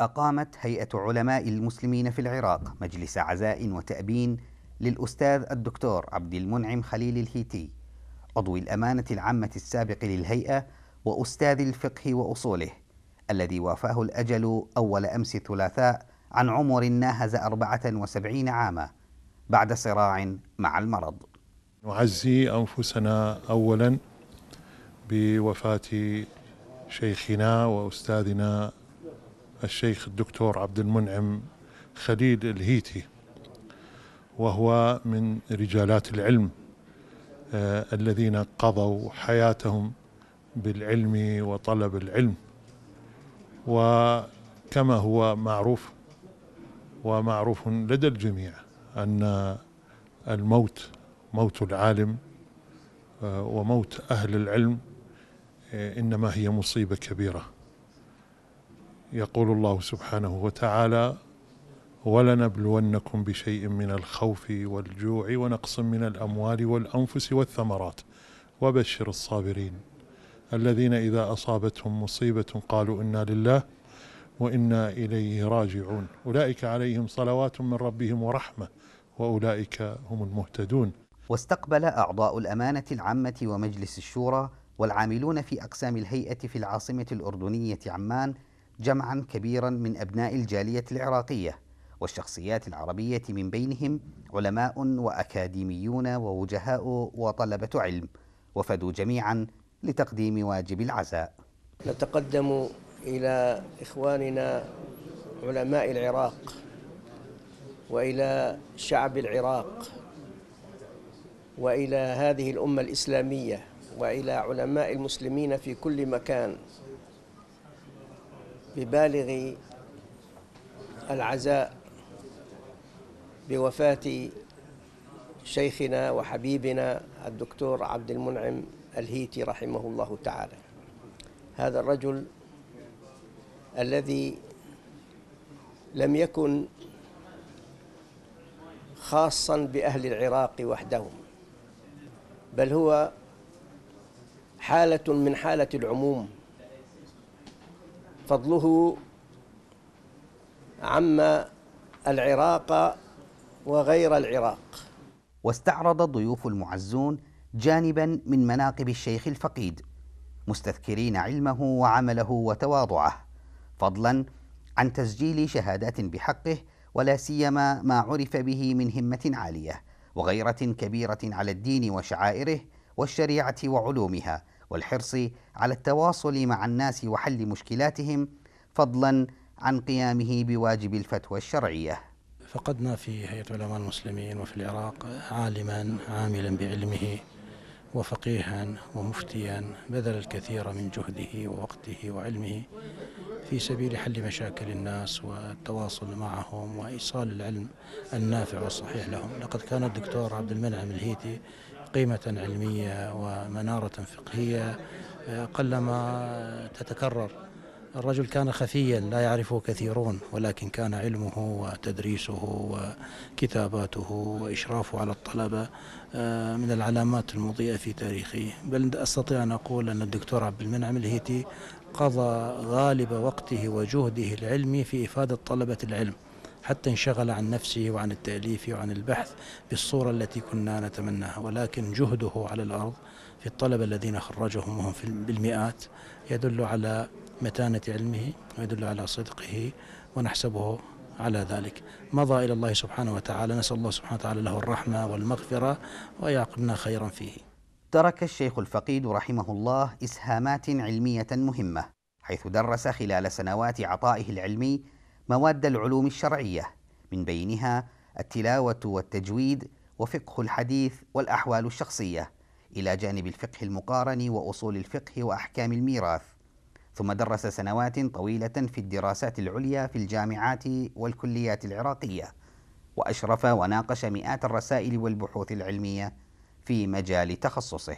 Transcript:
أقامت هيئة علماء المسلمين في العراق مجلس عزاء وتأبين للأستاذ الدكتور عبد المنعم خليل الهيتي عضو الأمانة العامة السابق للهيئة وأستاذ الفقه وأصوله الذي وافاه الأجل أول أمس الثلاثاء عن عمر ناهز أربعة وسبعين عاما بعد صراع مع المرض. نعزي أنفسنا أولا بوفاة شيخنا وأستاذنا الشيخ الدكتور عبد المنعم خليل الهيتي وهو من رجالات العلم آه الذين قضوا حياتهم بالعلم وطلب العلم. وكما هو معروف ومعروف لدى الجميع أن الموت موت العالم آه وموت أهل العلم آه إنما هي مصيبة كبيرة. يقول الله سبحانه وتعالى ولنبلونكم بشيء من الخوف والجوع ونقص من الأموال والأنفس والثمرات. وبشر الصابرين. الذين إذا أصابتهم مصيبة قالوا إنا لله وإنا إليه راجعون. أولئك عليهم صلوات من ربهم ورحمة وأولئك هم المهتدون. واستقبل أعضاء الأمانة العامة ومجلس الشورى والعاملون في أقسام الهيئة في العاصمة الأردنية عمان جمعا كبيرا من أبناء الجالية العراقية والشخصيات العربية من بينهم علماء وأكاديميون ووجهاء وطلبة علم وفدوا جميعا لتقديم واجب العزاء. نتقدم إلى إخواننا علماء العراق وإلى شعب العراق وإلى هذه الأمة الإسلامية وإلى علماء المسلمين في كل مكان. ببالغ العزاء بوفاة شيخنا وحبيبنا الدكتور عبد المنعم الهيتي رحمه الله تعالى. هذا الرجل الذي لم يكن خاصا بأهل العراق وحدهم بل هو حالة من حالة العموم. فضله عم العراق وغير العراق. واستعرض الضيوف المعزون جانبا من مناقب الشيخ الفقيد مستذكرين علمه وعمله وتواضعه فضلا عن تسجيل شهادات بحقه ولا سيما ما عرف به من همة عالية وغيرة كبيرة على الدين وشعائره والشريعة وعلومها والحرص على التواصل مع الناس وحل مشكلاتهم فضلا عن قيامه بواجب الفتوى الشرعية. فقدنا في هيئة علماء المسلمين وفي العراق عالما عاملا بعلمه وفقيها ومفتيا بذل الكثير من جهده ووقته وعلمه في سبيل حل مشاكل الناس والتواصل معهم وإيصال العلم النافع والصحيح لهم. لقد كان الدكتور عبد المنعم الهيتي قيمة علمية ومنارة فقهية قلما تتكرر. الرجل كان خفيا لا يعرفه كثيرون ولكن كان علمه وتدريسه وكتاباته وإشرافه على الطلبة من العلامات المضيئة في تاريخه. بل أستطيع أن أقول أن الدكتور عبد المنعم الهيتي قضى غالب وقته وجهده العلمي في إفادة طلبة العلم. حتى انشغل عن نفسه وعن التأليف وعن البحث بالصورة التي كنا نتمناها. ولكن جهده على الأرض في الطلبة الذين خرجهم وهم بالمئات يدل على متانة علمه ويدل على صدقه ونحسبه على ذلك. مضى إلى الله سبحانه وتعالى. نسأل الله سبحانه وتعالى له الرحمة والمغفرة ويعقبنا خيرا فيه. ترك الشيخ الفقيد رحمه الله إسهامات علمية مهمة حيث درس خلال سنوات عطائه العلمي مواد العلوم الشرعية من بينها التلاوة والتجويد وفقه الحديث والأحوال الشخصية إلى جانب الفقه المقارن وأصول الفقه وأحكام الميراث. ثم درس سنوات طويلة في الدراسات العليا في الجامعات والكليات العراقية وأشرف وناقش مئات الرسائل والبحوث العلمية في مجال تخصصه.